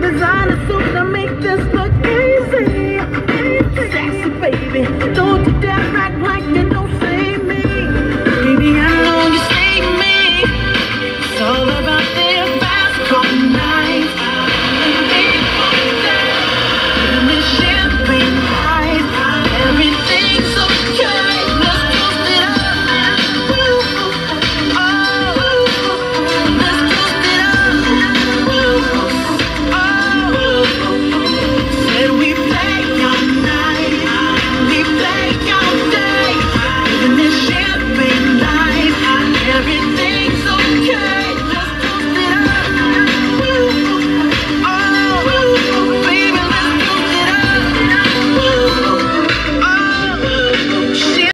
Designer suit to make this look easy. Sexy baby, don't you dare act like you know.